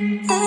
Oh.